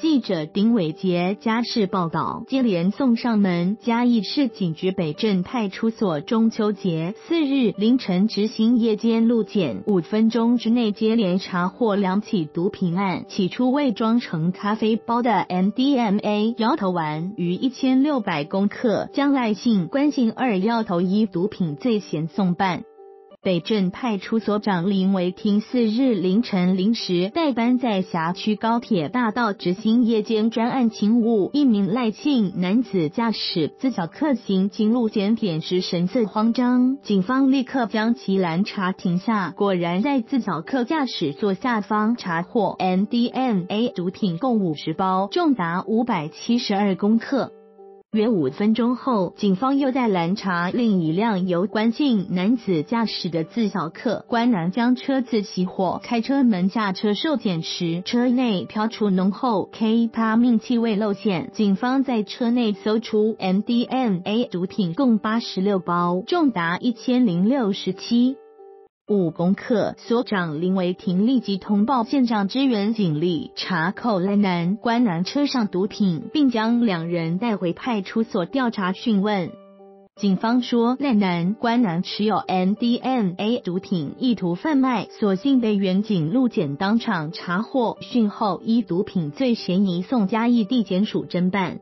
记者丁伟杰家事报道，接连送上门。嘉义市警局北镇派出所中秋节四日凌晨执行夜间路检，五分钟之内接连查获两起毒品案。起初未装成咖啡包的 MDMA 摇头丸逾一千六百公克，将赖姓、关姓二摇头一毒品罪嫌送办。北镇派出所长林维廷四日凌晨零时代班在辖区高铁大道执行夜间专案勤务，一名赖姓男子驾驶自小客行经路检点时神色慌张，警方立刻将其拦查停下，果然在自小客驾驶座下方查获 MDMA 毒品共五十包，重达五百七十二公克。约五分钟后，警方又在拦查另一辆由关姓男子驾驶的自小客，关南将车子熄火，开车门下车受检时，车内飘出浓厚 K 他命气味漏线。警方在车内搜出 MDMA 毒品共八十六包，重达一千零六十七。五公克，所长林维廷立即通报现场支援警力，查扣赖男、关南车上毒品，并将两人带回派出所调查讯问。警方说，赖南、关南持有 MDMA 毒品，意图贩卖，所幸被远警路检当场查获，讯后依毒品罪嫌疑送嘉义地检署侦办。